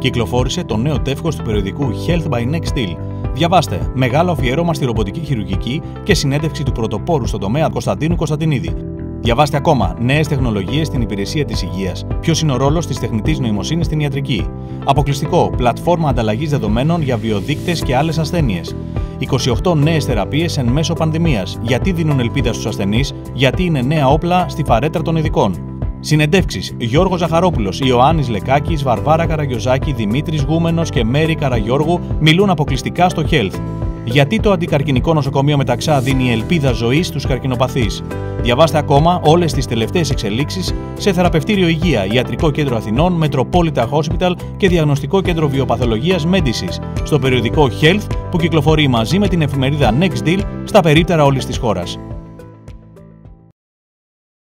Κυκλοφόρησε το νέο τεύχος του περιοδικού Health by Next Steel. Διαβάστε μεγάλο αφιέρωμα στη ρομποτική χειρουργική και συνέντευξη του πρωτοπόρου στον τομέα Κωνσταντίνου Κωνσταντινίδη. Διαβάστε ακόμα νέες τεχνολογίες στην υπηρεσία της υγείας. Ποιος είναι ο ρόλος της τεχνητής νοημοσύνης στην ιατρική. Αποκλειστικό πλατφόρμα ανταλλαγής δεδομένων για βιοδείκτες και άλλες ασθένειες. 28 νέες θεραπείες εν μέσω πανδημίας. Γιατί δίνουν ελπίδα στους ασθενείς, γιατί είναι νέα όπλα στη φαρέτρα των ειδικών; Συνεντεύξεις Γιώργος Ζαχαρόπουλος, Ιωάννης Λεκάκης, Βαρβάρα Καραγιοζάκη, Δημήτρης Γούμενος και Μέρη Καραγιώργου μιλούν αποκλειστικά στο Health. Γιατί το αντικαρκυνικό νοσοκομείο Μεταξά δίνει ελπίδα ζωής στους καρκινοπαθείς; Διαβάστε ακόμα όλες τις τελευταίες εξελίξεις σε Θεραπευτήριο Υγεία, Ιατρικό Κέντρο Αθηνών, Metropolitan Hospital και Διαγνωστικό Κέντρο Βιοπαθολογίας Medicis στο περιοδικό Health που κυκλοφορεί μαζί με την εφημερίδα Next Deal στα περίπτερα όλης της χώρας.